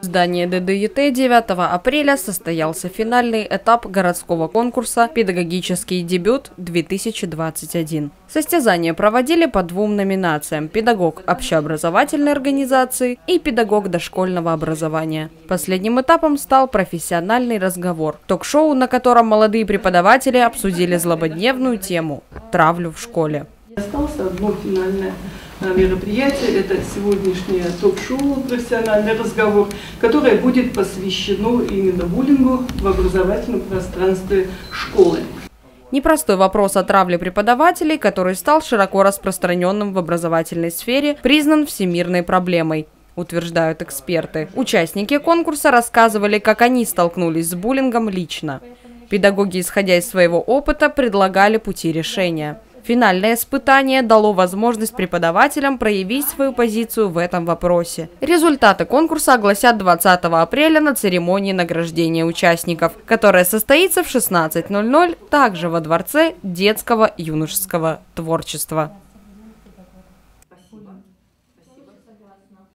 В здании ДДЮТ 9 апреля состоялся финальный этап городского конкурса «Педагогический дебют-2021». Состязания проводили по двум номинациям – педагог общеобразовательной организации и педагог дошкольного образования. Последним этапом стал профессиональный разговор – ток-шоу, на котором молодые преподаватели обсудили злободневную тему – травлю в школе. Остался одно финальное э, мероприятие, это сегодняшнее ток-шоу «Профессиональный разговор», которое будет посвящено именно буллингу в образовательном пространстве школы. Непростой вопрос о травле преподавателей, который стал широко распространенным в образовательной сфере, признан всемирной проблемой утверждают эксперты. Участники конкурса рассказывали, как они столкнулись с буллингом лично. Педагоги, исходя из своего опыта, предлагали пути решения. Финальное испытание дало возможность преподавателям проявить свою позицию в этом вопросе. Результаты конкурса огласят 20 апреля на церемонии награждения участников, которая состоится в 16.00 также во Дворце детского юношеского творчества.